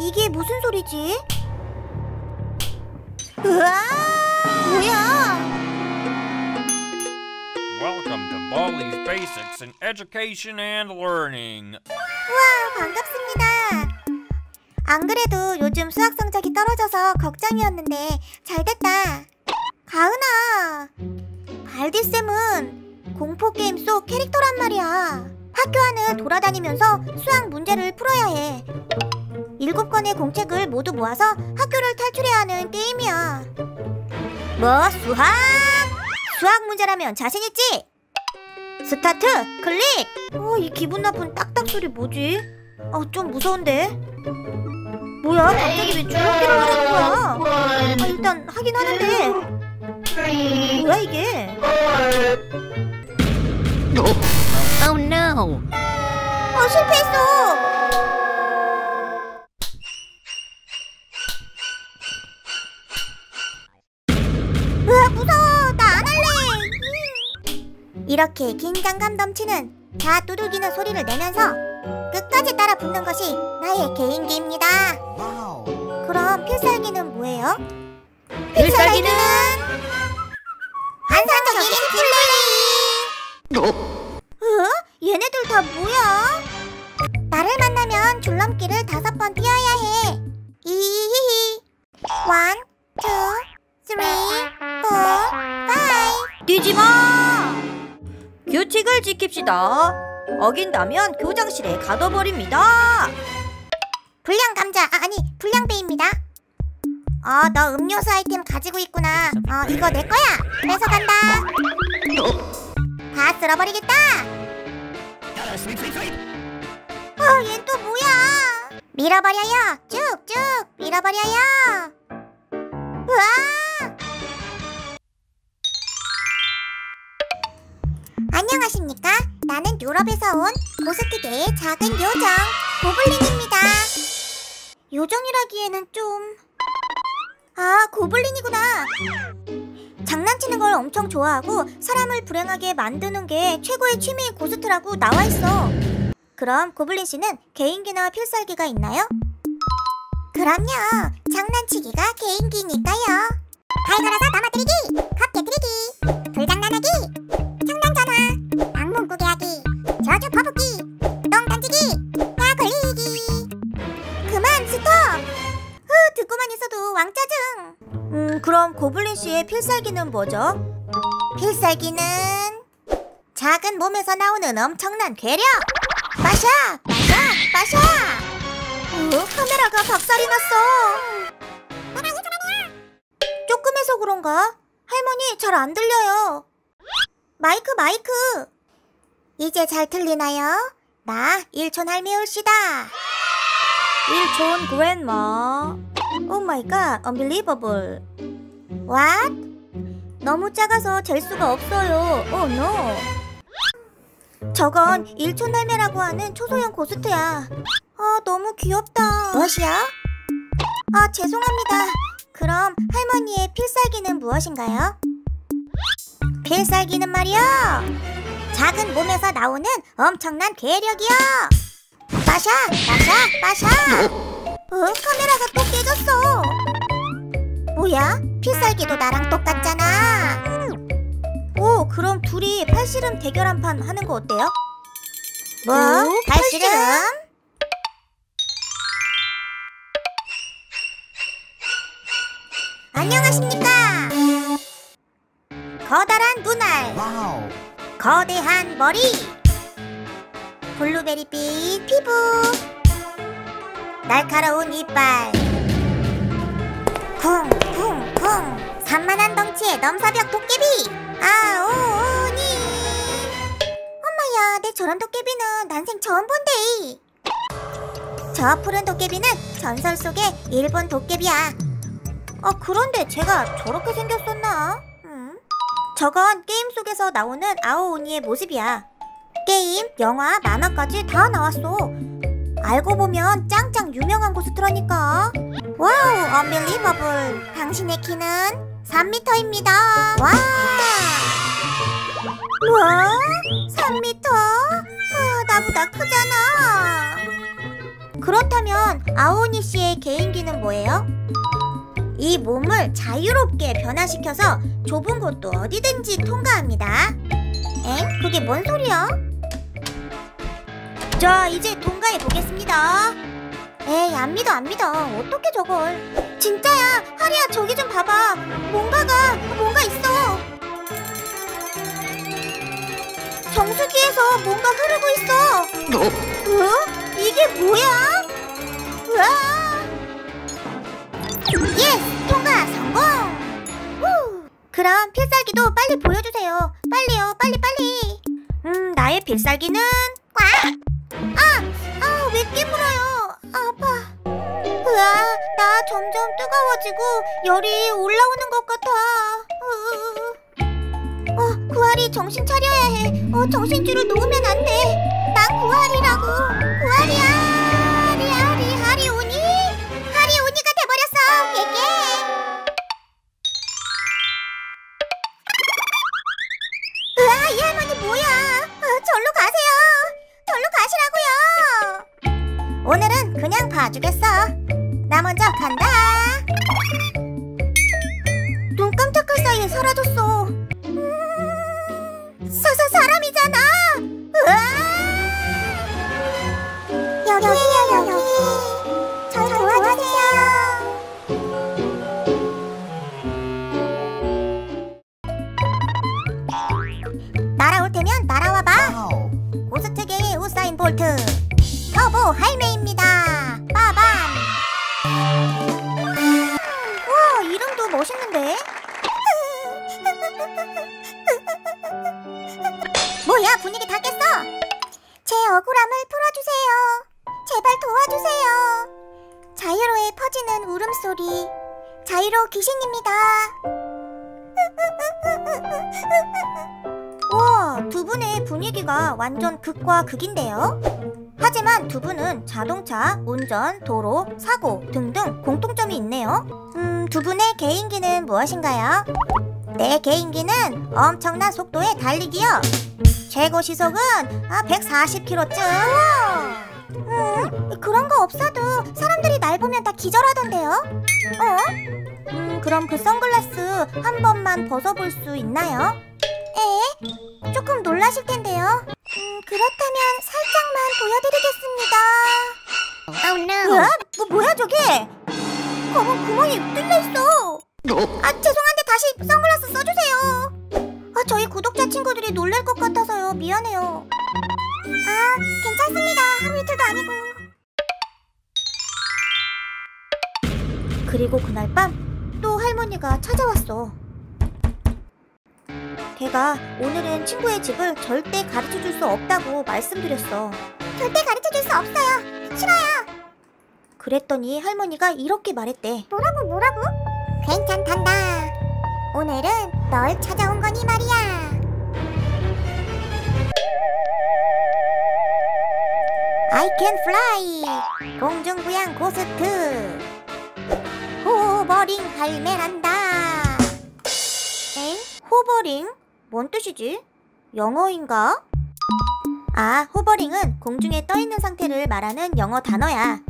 이게 무슨 소리지? 우와! 뭐야? Welcome to Balli's Basics in Education and Learning. 우와, 반갑습니다. 안 그래도 요즘 수학 성적이 떨어져서 걱정이었는데 잘 됐다. 가은아, 발디쌤은 공포 게임 속 캐릭터란 말이야. 학교 안을 돌아다니면서 수학 문제를 풀어야 해. 일곱 권의 공책을 모두 모아서 학교를 탈출해야 하는 게임이야. 뭐 수학? 수학 문제라면 자신 있지? 스타트 클릭. 어, 이 기분 나쁜 딱딱 소리 뭐지? 어, 좀 무서운데. 뭐야? 갑자기 왜 줄넘기를 하는 거야? 아, 일단 하긴 하는데. 뭐야 이게? Oh no! 어, 실패했어. 이렇게 긴장감 넘치는 자 두들기는 소리를 내면서 끝까지 따라 붙는 것이 나의 개인기입니다. 그럼 필살기는 뭐예요? 필살기는 환상적인 플레이. 어? 얘네들 다 뭐야? 나를 만나면 줄넘기를 다섯 번 뛰어야 해. 지킵시다. 어긴다면 교장실에 가둬버립니다. 불량 감자 아, 아니 불량 배입니다. 어, 너 음료수 아이템 가지고 있구나. 어, 이거 내 거야. 뺏어간다. 다 쓸어버리겠다. 어, 얘또 뭐야? 밀어버려요. 쭉쭉 밀어버려요. 우와! 안녕하십니까? 나는 유럽에서 온 고스트계의 작은 요정 고블린입니다. 요정이라기에는 좀... 아, 고블린이구나. 장난치는 걸 엄청 좋아하고 사람을 불행하게 만드는 게 최고의 취미인 고스트라고 나와 있어. 그럼 고블린 씨는 개인기나 필살기가 있나요? 그럼요. 장난치기가 개인기니까요. 발 걸어서 넘어뜨리기, 컵 깨뜨리기, 불장난하기, 흐 듣고만 있어도 왕짜증. 음, 그럼 고블린 씨의 필살기는 뭐죠? 필살기는 작은 몸에서 나오는 엄청난 괴력. 빠샤, 빠샤, 빠샤. 어, 카메라가 박살이 났어. 조금 해서 그런가? 할머니 잘 안 들려요. 마이크 마이크. 이제 잘 들리나요? 나 일촌 할매 올시다. 일촌 grandma. Oh my god, unbelievable. What? 너무 작아서 잴 수가 없어요. Oh oh, no. 저건 일촌 할매라고 하는 초소형 ghost야. 아 너무 귀엽다. 무엇이요? 아 죄송합니다. 그럼 할머니의 필살기는 무엇인가요? 필살기는 말이요. 작은 몸에서 나오는 엄청난 괴력이요. 빠샤, 빠샤, 빠샤. 어, 카메라가 또 필살기도 나랑 똑같잖아. 오, 그럼 둘이 팔씨름 대결 한 판 하는 거 어때요? 뭐? 오, 발씨름? 안녕하십니까? 거다란 눈알, 거대한 머리, 블루베리빛 피부, 날카로운 이빨, 쿵쿵쿵 산만한 덩치의 넘사벽 도깨비! 아오니! 엄마야 내 저런 도깨비는 난생 처음 본데 저 푸른 도깨비는 전설 속의 일본 도깨비야. 아 그런데 제가 저렇게 생겼었나? 음? 저건 게임 속에서 나오는 아오오니의 모습이야. 게임, 영화, 만화까지 다 나왔어. 알고 보면 짱짱 유명한 ghost라니까. Wow, unbelievable 당신의 키는 3m입니다 와 와? 3m? 아, 나보다 크잖아 그렇다면 아오니 씨의 개인기는 뭐예요? 이 몸을 자유롭게 변화시켜서 좁은 곳도 어디든지 통과합니다. 엥? 그게 뭔 소리야? 자, 이제 통과해 보겠습니다. 에이, 안 믿어, 안 믿어. 어떻게 저걸? 진짜야, 하리야, 저기 좀 봐봐. 뭔가가, 뭔가 있어. 정수기에서 뭔가 흐르고 있어. 어? 이게 뭐야? 우와! Yes! 통과 성공! 후! 그럼 필살기도 빨리 보여주세요. 빨리요, 빨리, 빨리. 음, 나의 필살기는 꽉! 아! 점점 뜨거워지고 열이 올라오는 것 같아. 으. 어, 구할이 정신 차려야 해. 어, 정신줄을 놓으면 안 돼. 난 구할이라고. 구할이야. 볼트 터보 할매입니다. 빠밤. 와 이름도 멋있는데. 뭐야 분위기 다 깼어. 제 억울함을 풀어주세요. 제발 도와주세요. 자유로에 퍼지는 울음소리. 자유로 귀신입니다. 와, 두 분의 분위기가 완전 극과 극인데요. 하지만 두 분은 자동차, 운전, 도로, 사고 등등 공통점이 있네요. 음, 두 분의 개인기는 무엇인가요? 내 개인기는 엄청난 속도의 달리기요. 최고 시속은 아, 140km쯤. 음, 그런 거 없어도 사람들이 날 보면 다 기절하던데요. 어? 음, 그럼 그 선글라스 한 번만 벗어볼 수 있나요? 에? 조금 놀라실 텐데요. 음, 그렇다면 살짝만 보여드리겠습니다. Oh no. 뭐야? 뭐, 뭐야 저게? 검은 구멍이 뚫려 있어. 아 죄송한데 다시 선글라스 써주세요. 아 저희 구독자 친구들이 놀랄 것 같아서요. 미안해요. 아 괜찮습니다. 하루 이틀도 아니고. 그리고 그날 밤 또 할머니가 찾아왔어. 걔가 오늘은 친구의 집을 절대 가르쳐 줄 수 없다고 말씀드렸어. 절대 가르쳐 줄 수 없어요. 싫어요. 그랬더니 할머니가 이렇게 말했대. 뭐라고 뭐라고? 괜찮단다. 오늘은 널 찾아온 거니 말이야. I can fly. 공중부양 고스트. 호버링 할매란다. 엥? 호버링? 뭔 뜻이지? 영어인가? 아, 호버링은 공중에 떠 있는 상태를 말하는 영어 단어야.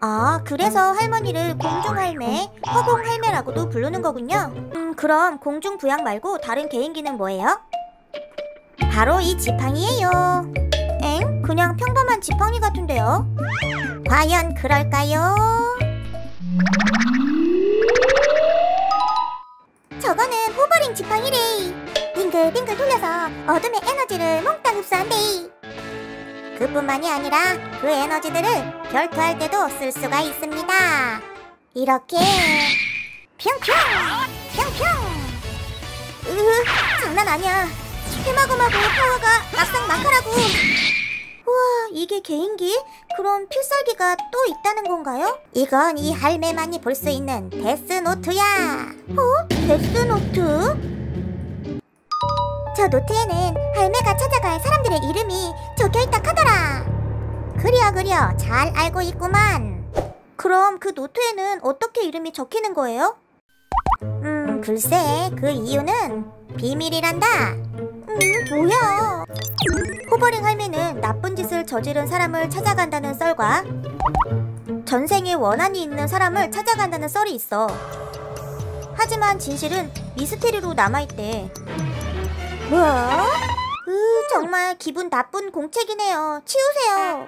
아, 그래서 할머니를 공중 할매, 허공 할매라고도 부르는 거군요. 음, 그럼 공중 부양 말고 다른 개인기는 뭐예요? 바로 이 지팡이예요. 엥? 그냥 평범한 지팡이 같은데요? 과연 그럴까요? 저거는 호버링 지팡이래. 빙글빙글 돌려서 어둠의 에너지를 몽땅 흡수한대. 그뿐만이 아니라 그 에너지들을 결투할 때도 쓸 수가 있습니다. 이렇게 뿅뿅 뿅뿅. 으 장난 아니야. 해마고마고 파워가 막상막하라고. 우와 이게 개인기? 그럼 필살기가 또 있다는 건가요? 이건 이 할매만이 볼 수 있는 데스노트야. 어? 데스노트? 저 노트에는 할매가 찾아갈 사람들의 이름이 적혀있다 카더라. 그려 그려 잘 알고 있구만. 그럼 그 노트에는 어떻게 이름이 적히는 거예요? 음 글쎄 그 이유는 비밀이란다. 음 뭐야? 호버링 할매는 나쁜 짓을 저지른 사람을 찾아간다는 썰과 전생에 원한이 있는 사람을 찾아간다는 썰이 있어. 하지만 진실은 미스테리로 남아있대. 뭐? 으, 정말 기분 나쁜 공책이네요. 치우세요.